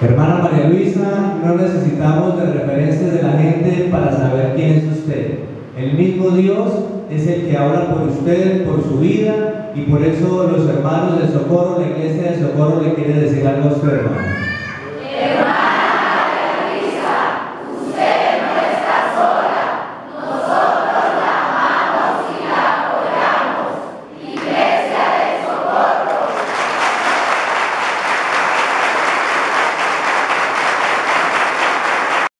Hermana María Luisa, no necesitamos de referencias de la gente para saber quién es usted. El mismo Dios es el que habla por usted, por su vida, y por eso los hermanos de Socorro, la iglesia de Socorro, le quiere decir algo a su. Hermano.